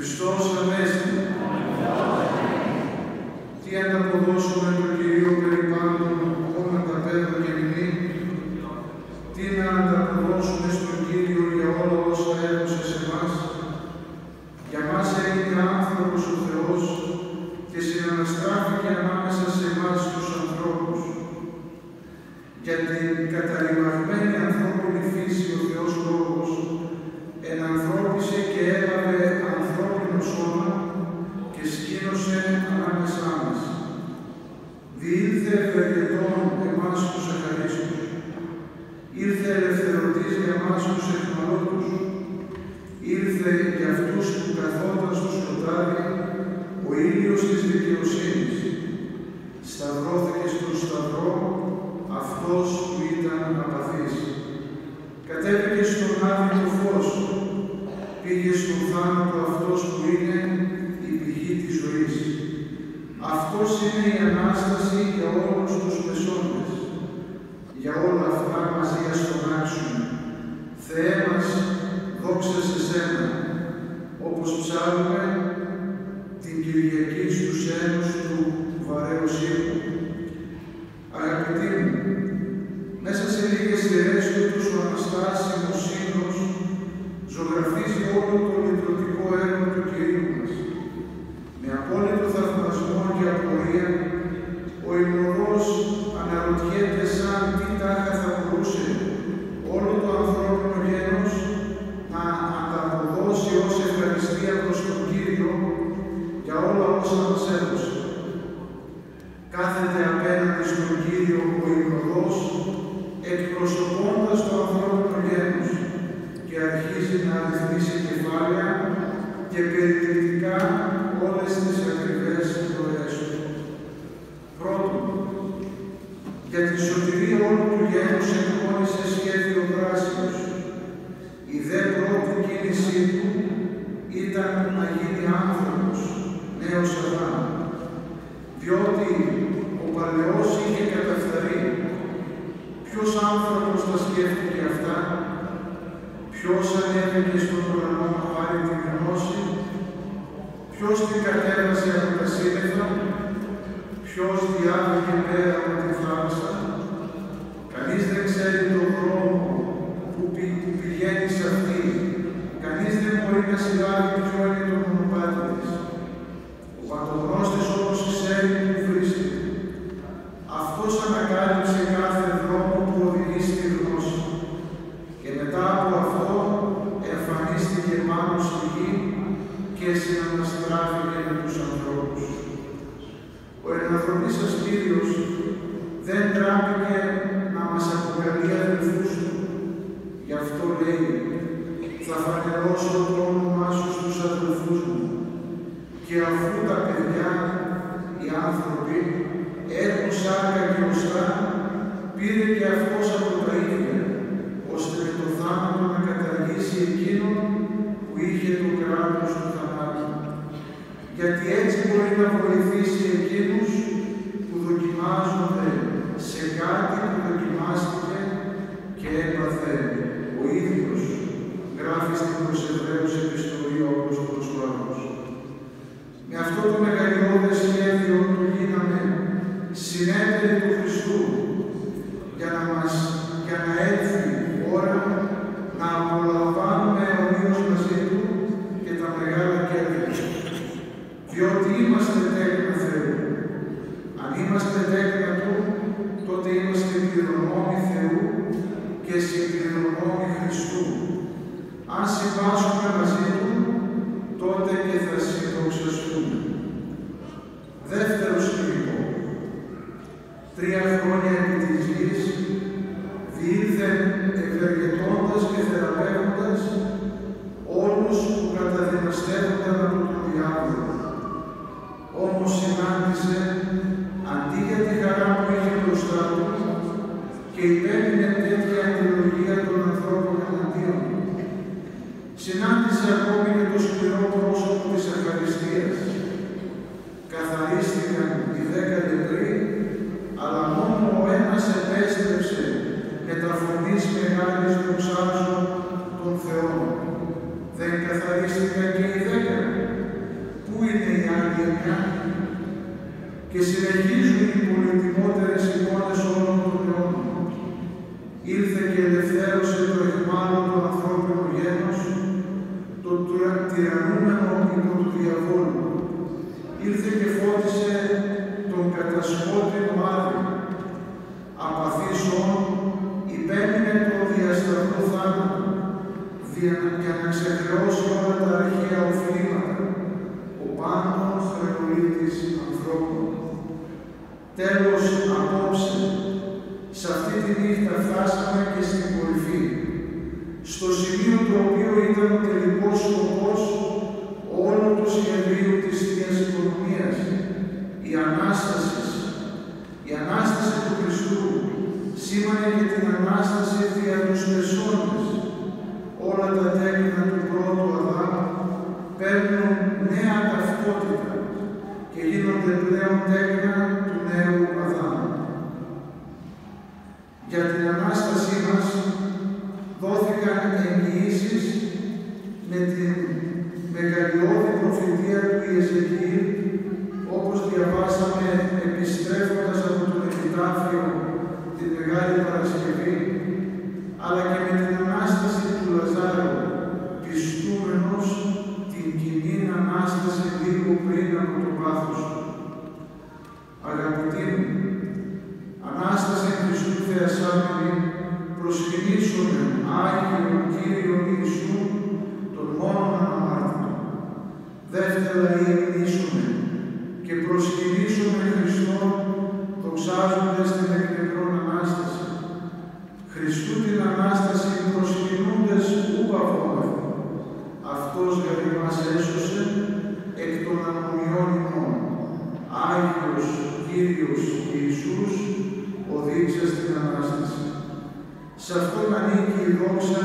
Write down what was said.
Χριστός Ανέστη. Τι ανταποδώσουμε τον Κυρίο περιπάντων όλα τα πέδα και μηνύ. Τι να ανταποδώσουμε στον Κατέβηκε στον άδειο το φως. Πήγε στον θάνατο αυτός που είναι η πηγή της ζωής. Αυτός είναι η Ανάσταση για όλους τους μεσόντες. Για όλα αυτά μαζί ας τον άξουμε. Θεέ μας, δόξα σε Σένα, όπως ψάλουμε την Κυριακή στους ένους του βαρέως ύπου. Αγαπητοί μου, μέσα σε λίγες σειρές του ο Αναστάσιμος Σύγχρος ζωγραφίζει όλο το λειτουργικό έργο του Κυρίου μας. Με απόλυτο θαυμασμό και απορία, ο Ιμνορός αναρωτιέται σαν τι τάχα θα μπορούσε όλο το ανθρώπινο γένος να ανταποδώσει ως ευχαριστία προς τον Κύριο για όλα όσα μας έδωσε. Κάθεται απέναντι στον Κύριο ο Ιμνορός, εκπροσωπώντας το ανθρώπινο γένος και αρχίζει να αριθμίσει κεφάλαια και περιληπτικά όλες τις ακριβές δωρεές του. Πρώτον, για τη σωτηρία όλου του γένους εκπώνησε σχέδιο δράσεως. Η δε πρώτη κίνησή του ήταν να γίνει άνθρωπος, νέος Αδάμ, διότι ο παλαιός είχε καταφθαρεί. Ποιος άνθρωπος τα σκέφτηκε αυτά, ποιος ανέβηκε στον ουρανό να πάρει τη γνώση, ποιος την κατέβασε από τα και συναναστράφηκε με τους ανθρώπους. Ο ενανθρωπής σας Κύριος δεν τράπηκε να μας αποκαλεί αδελφούς του. Γι' αυτό λέει, θα φανερώσω το όνομά σου στους αδελφούς μου. Και αφού τα παιδιά, οι άνθρωποι, έχουν σάρκα και οστά, πήρε και αυτός από τα ίδια, να βοηθήσει εκείνους που δοκιμάζονται σε κάτι που δοκιμάστηκε και έπαθε ο ίδιος, γράφει στην προς Εβραίους επιστολή ο Απόστολος Παύλος. Με αυτό το μεγαλειώδες σχέδιο του γίναμε συνέτεροι του Χριστού για να, μας, για να έρθει η ώρα να απολαμβάνουμε αιωνίως μαζί Του και τα μεγάλα κέρδη του. Διότι είμαστε τέκνα Θεού. Αν είμαστε τέκνα Του, τότε είμαστε κληρονόμοι Θεού και συγκληρονόμοι Χριστού. Αν συμβάσουμε μαζί Του, τότε και θα συνδοξαστούμε. Δεύτερο σκηνικό. Τρία χρόνια επί της γης διήλθε ευεργετώντας και θεραπεύοντας όλους που καταδυναστεύονταν από τον διάβολο. Όμως συνάντησε, αντί για τη χαρά που είχε μπροστά του, και υπέμεινε συνάντησε ακόμη και το σκληρό πρόσωπο της Ευχαριστίας. Καθαρίστηκαν οι δέκα πριν, αλλά μόνο ο ένας επέστρεψε μεταφορής μεγάλης δοξάζων των Θεών. Δεν καθαρίστηκαν και οι δέκα. Πού είναι η άλλη και συνεχίζουν τυραννούμενο υπό του διαβόλου. Ήρθε και φώτισε τον κατασκότεινο άδειο. Απαθής υπέμεινε το διασταυρό θάνατο, για να ξεχρεώσει όλα τα αρχαία οφείλματα, ο πάνω χρεολίτης ανθρώπων. Τέλος, απόψε, σε αυτή τη νύχτα φτάσαμε και στην κορυφή, στο σημείο το οποίο ήταν ο τελικός σκοπός όλου του σχεδίου της Θείας Οικονομίας, η Ανάσταση. Η Ανάσταση του Χριστού σήμανε και την Ανάσταση δια τους μεσόντες. Όλα τα τέκνα του πρώτου Αδάμ παίρνουν νέα ταυτότητα και γίνονται πλέον τέκνα του νέου Αδάμ. Για την Ανάστασή μας Αγαπητοί μου, Ανάσταση Χριστού Θεασάμενη, προσκυνήσουμε Άγιο Κύριο Ιησού, Σε αυτόν ανήκει η δόξα